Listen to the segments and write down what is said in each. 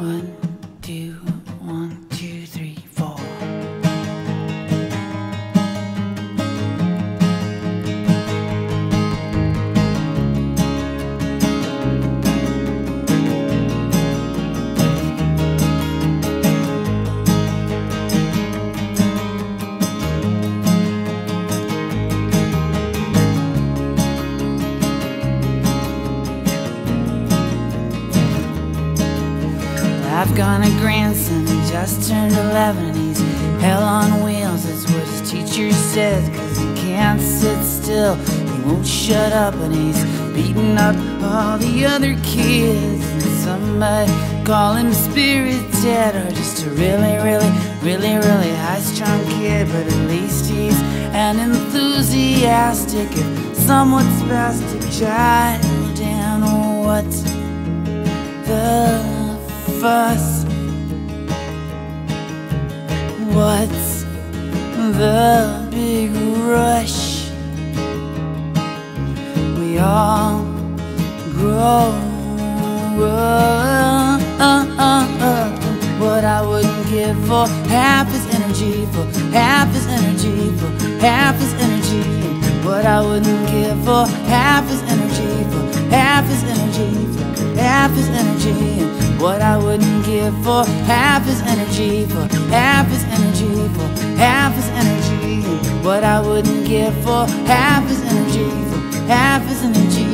One, two, I've got a grandson, he just turned 11 he's hell on wheels, that's what his teacher says. Cause he can't sit still, he won't shut up and he's beating up all the other kids. And somebody call him spirited or just a really, really, really, really high strung kid. But at least he's an enthusiastic and somewhat spastic child. And what's the fuss? What's the big rush? We all grow up. What I wouldn't give for half his energy, for half his energy, for half his energy. What I wouldn't give for half his energy, half his energy, for half his energy. What I wouldn't give for half his energy, for half his energy, for half his energy. What I wouldn't give for half his energy, for half his energy.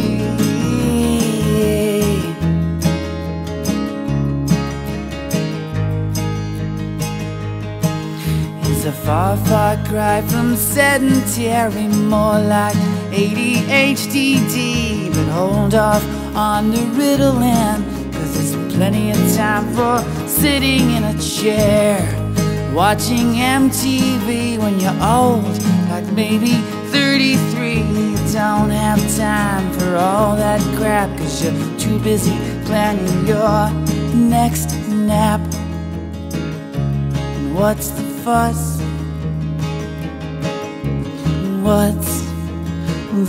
A far, far cry from sedentary, more like ADHD. But hold off on the Ritalin, cause there's plenty of time for sitting in a chair, watching MTV when you're old, like maybe 33. You don't have time for all that crap, cause you're too busy planning your next nap. What's the fuss? What's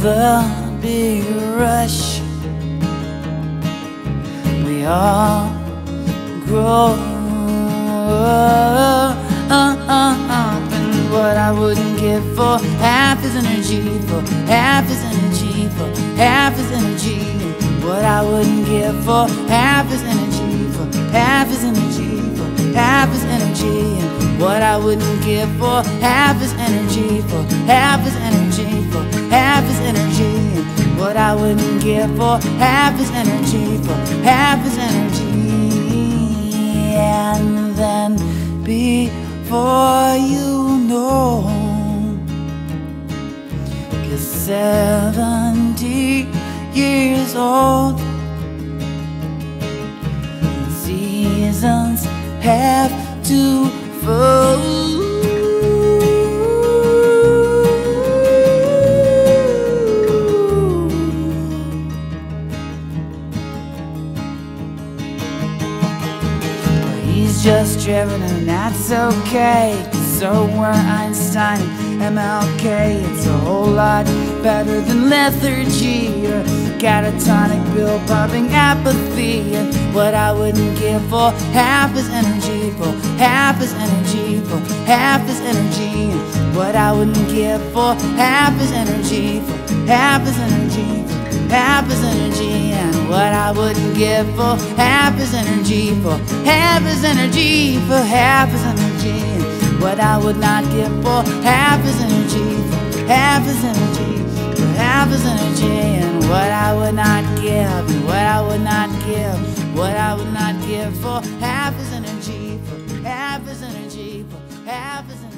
the big rush? We all grow up, and what I wouldn't give for half his energy, for half his energy, for half his energy. and What I wouldn't give for half his energy, for half his energy, half his energy. And what I wouldn't give for half his energy, for half his energy, for half his energy. And what I wouldn't give for half his energy, for half his energy. And then before you know, you're 70 years old. Just driven and that's okay. So were Einstein and MLK It's a whole lot better than lethargy Or catatonic pill popping apathy. And what I wouldn't give for half his energy For half his energy, for half his energy. And what I wouldn't give for half his energy For half his energy, for half his energy what I wouldn't give for. Half his energy For half his energy, for half his energy. And what I would not give for half his energy For half his energy, for half his energy. And what I would not give, and what I would not give What I would not give for half his energy For half his energy, for half his energy